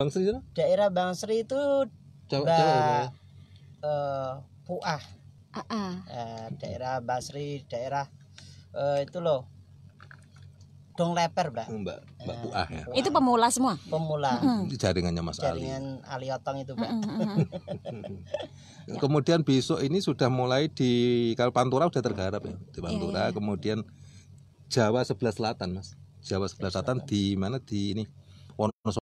Bang Sri itu? daerah Bang Sri itu Jawa, Mbak cewek ini. Ya? Eh, Puah Uh -uh. Uh, daerah Basri daerah uh, itu loh Dong Leper Mbak oh, Mbak ya, Mbak Puah ya. Itu pemula semua. pemula hmm. jaringannya Mas Ali. jaringan Aliotong itu Mbak hmm, hmm, Kemudian besok ini sudah mulai di kalau Pantura sudah tergarap ya di iya, Pantura. Iya, Kemudian Jawa sebelah selatan Mas. Jawa sebelah selatan di mana di ini Wonosobo